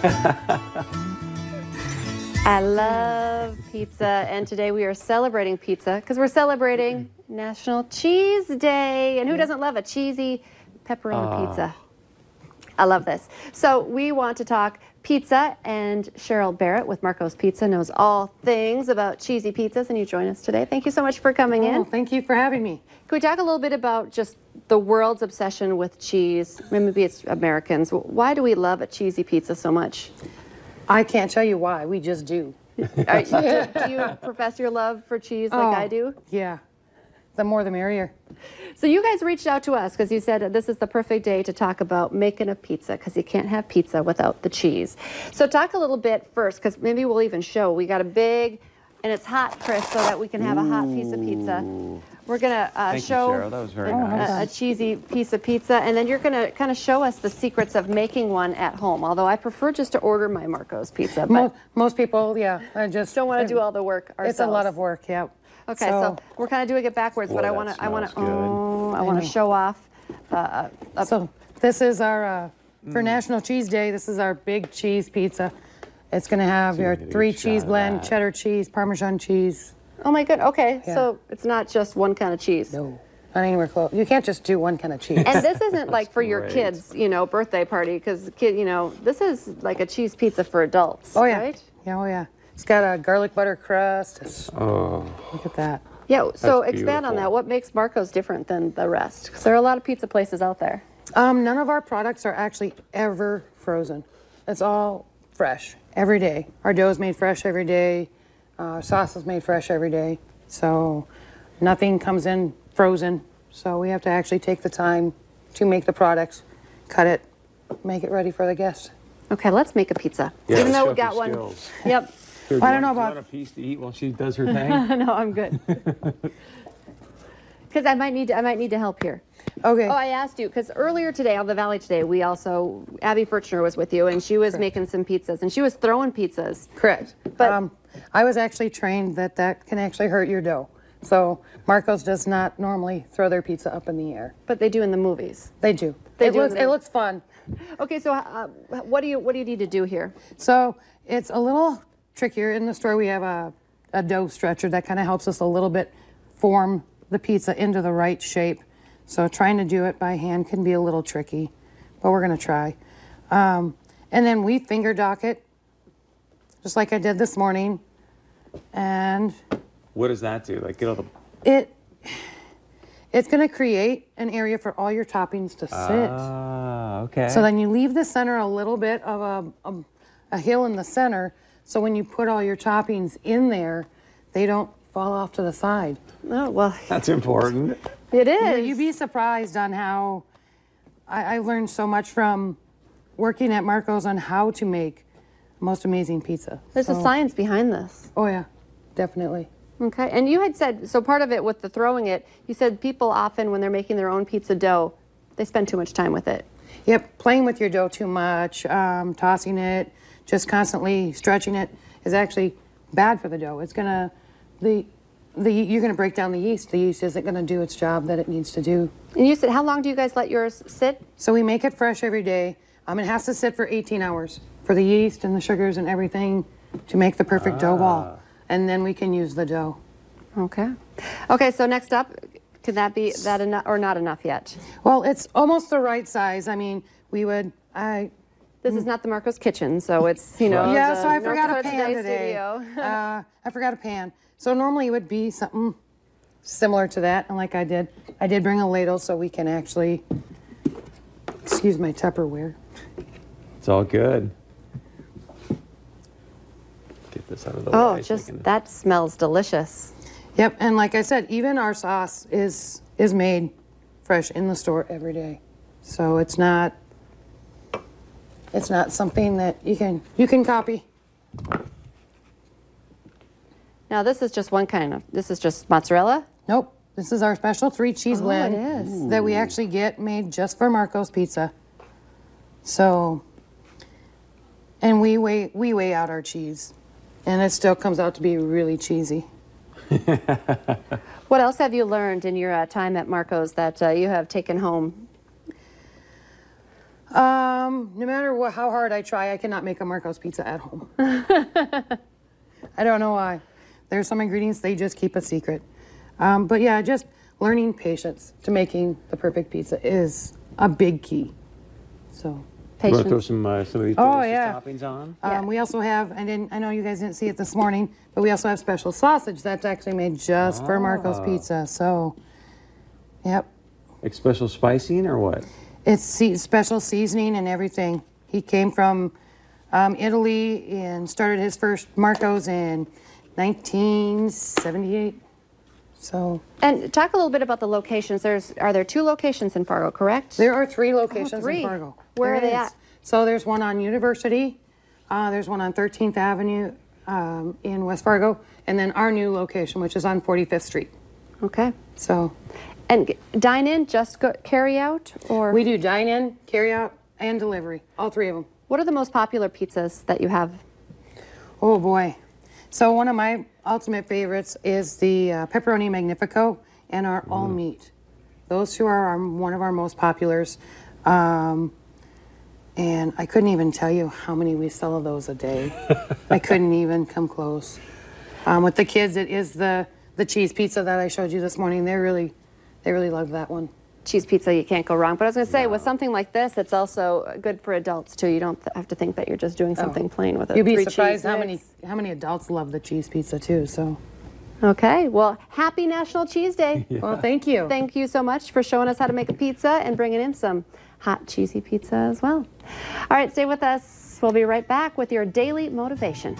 I love pizza, and today we are celebrating pizza because we're celebrating mm-hmm. National Cheese Day. And who doesn't love a cheesy pepperoni pizza? I love this. So we want to talk pizza, and Cheryl Barrett with Marco's Pizza knows all things about cheesy pizzas, and you join us today. Thank you so much for coming Oh, in. thank you for having me. Can we talk a little bit about just the world's obsession with cheese? Maybe it's Americans. Why do we love a cheesy pizza so much? I can't tell you why. We just do. Are, do, do you profess your love for cheese like Oh, I do? Yeah. The more the merrier. So you guys reached out to us because you said this is the perfect day to talk about making a pizza because you can't have pizza without the cheese. So talk a little bit first because maybe we'll even show. We got a big, and it's hot, Chris, so that we can have a hot piece of pizza. We're gonna uh, show you, Cheryl. That was very Oh, nice. a, a cheesy piece of pizza, and then you're gonna kind of show us the secrets of making one at home. Although I prefer just to order my Marco's pizza, but Mo- most people, yeah, I just don't want to do all the work ourselves. It's a lot of work, yeah. Okay, so, we're kind of doing it backwards, but I want to, I want to, oh, I I want to show off. Uh, a so this is our uh, Mm. for National Cheese Day. This is our big cheese pizza. It's going to have So your you get a three cheese blend, cheddar cheese, Parmesan cheese. Oh my good. Okay, Yeah. so it's not just one kind of cheese. No, not anywhere close. You can't just do one kind of cheese. And this isn't like for your kids, you know, birthday party because kid, you know, this is like a cheese pizza for adults. oh yeah, Right? yeah, oh yeah. It's got a garlic butter crust. It's- Oh, look at that. Yeah. So That's expand on that. What makes Marco's different than the rest? Because there are a lot of pizza places out there. Um, none of our products are actually ever frozen. It's all fresh every day. Our dough is made fresh every day. Uh, sauce is made fresh every day. So nothing comes in frozen. So we have to actually take the time to make the products, cut it, make it ready for the guest. Okay, let's make a pizza. Yeah, Even though show we got one. skills. Yep. Here, do I don't know want- do you about- a piece to eat while she does her thing? no, I'm good. Because I might need to, I might need to help here. Okay. Oh, I asked you because earlier today on the Valley today, we also Abby Furchner was with you, and she was making some pizzas, and she was throwing pizzas. Correct. But- um, I was actually trained that that can actually hurt your dough. So Marcos does not normally throw their pizza up in the air. But they do in the movies. They do. They it do looks the- it looks fun. Okay, so uh, what do you what do you need to do here? So it's a little trickier. In the store, we have a, a dough stretcher that kind of helps us a little bit form the pizza into the right shape. So trying to do it by hand can be a little tricky, but we're going to try. Um, and then we finger dock it, just like I did this morning. And What does that do? Like, get all the. it it's going to create an area for all your toppings to sit. Ah, okay. So then you leave the center a little bit of a, a, a hill in the center. So when you put all your toppings in there, they don't fall off to the side. Oh well, That's important. It is. You'd be surprised on how I, I learned so much from working at Marco's on how to make most amazing pizza. There's a science behind this. Oh yeah, definitely. Okay, and you had said so. Part of it with the throwing it, you said people often when they're making their own pizza dough, they spend too much time with it. Yep, playing with your dough too much, um, tossing it, just constantly stretching it is actually bad for the dough. It's gonna the the you're gonna break down the yeast. The yeast isn't gonna do its job that it needs to do. And you said, how long do you guys let yours sit? So we make it fresh every day. Um, it has to sit for 18 hours for the yeast and the sugars and everything to make the perfect dough ball, and then we can use the dough. Okay. Okay, so next up, can that be that enough or not enough yet? Well, it's almost the right size. I mean, we would I This is not the Marco's kitchen, so it's you know. yeah, the so I North forgot a Dakota pan Today today. Studio. uh, I forgot a pan. So normally it would be something similar to that, and like I did, I did bring a ladle so we can actually excuse my Tupperware. It's all good. Get this out of the Oh, way. so we just can- that smells delicious. Yep, and like I said, even our sauce is is made fresh in the store every day. So it's not it's not something that you can you can copy. Now this is just one kind of. This is just mozzarella. Nope. This is our special three cheese Oh, blend it is. that we actually get made just for Marco's Pizza. So and we weigh we weigh out our cheese. And it still comes out to be really cheesy. What else have you learned in your uh, time at Marco's that uh, you have taken home? Um, no matter what, how hard I try, I cannot make a Marco's pizza at home. I don't know why. There's some ingredients they just keep a secret. Um, but yeah, just learning patience to making the perfect pizza is a big key. So. You want to throw some uh, some of these Oh, delicious yeah. toppings on? Um, we also have, I didn't, I know you guys didn't see it this morning, but we also have special sausage that's actually made just for Marco's Ah. Pizza. So, yep, Like special spicing or what? It's se- special seasoning and everything. He came from um, Italy and started his first Marco's in 1978. So And talk a little bit about the locations. There's are there two locations in Fargo, correct? there are three locations Oh, three. in Fargo. Where are There they is. at? So there's one on University, uh, there's one on 13th Avenue um, in West Fargo, and then our new location, which is on 45th Street. Okay. So And dine in, just go, carry out, or we do dine in, carry out, and delivery, all three of them. what are the most popular pizzas that you have? Oh boy. So one of my ultimate favorites is the uh, pepperoni magnifico and our all meat. Those two are our, one of our most populars. Um, and I couldn't even tell you how many we sell of those a day. I couldn't even come close. Um, with the kids, it is the the cheese pizza that I showed you this morning. They really, they really love that one. Cheese pizza, you can't go wrong. But I was going to say, with something like this, it's also good for adults too. You don't th- have to think that you're just doing oh. something plain with a Oh. You'd be three surprised cheese how many how many adults love the cheese pizza too. So, Okay. Well, happy National Cheese Day. well, thank you. Thank you so much for showing us how to make a pizza and bringing in some hot, cheesy pizza as well. All right, stay with us. We'll be right back with your daily motivation.